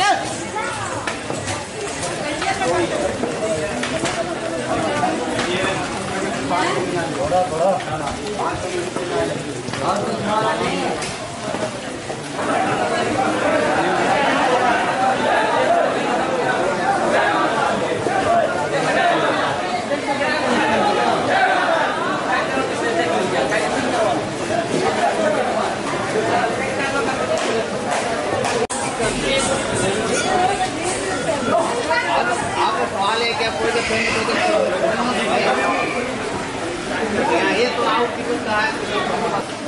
else. people back.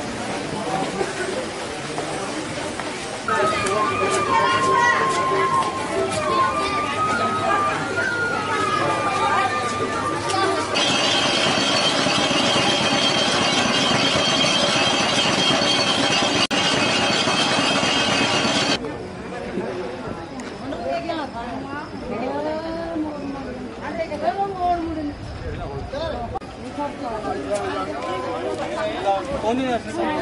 兄弟？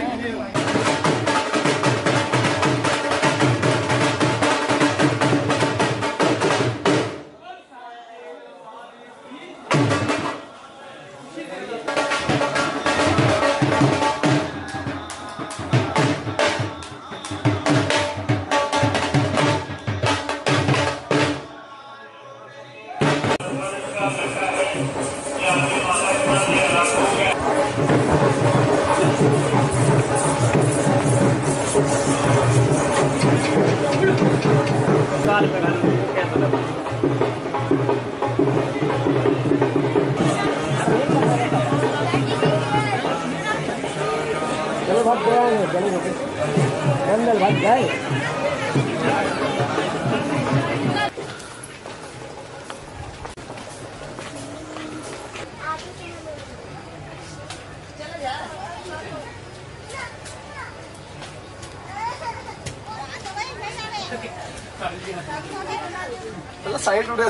भाग जाएँगे चलो अंदर भाग जाए साइड उड़े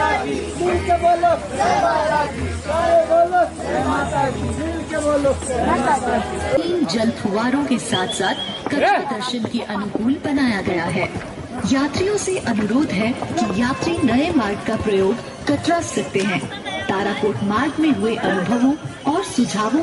मिल के बोलो। सारे बोलो। मिल के बोलो। तीन जल फुवारों के साथ साथ कथा दर्शन के अनुकूल बनाया गया है। यात्रियों से अनुरोध है कि यात्री नए मार्ग का प्रयोग कटरा सकते हैं। ताराकोट मार्ग में हुए अनुभवों और सुझावों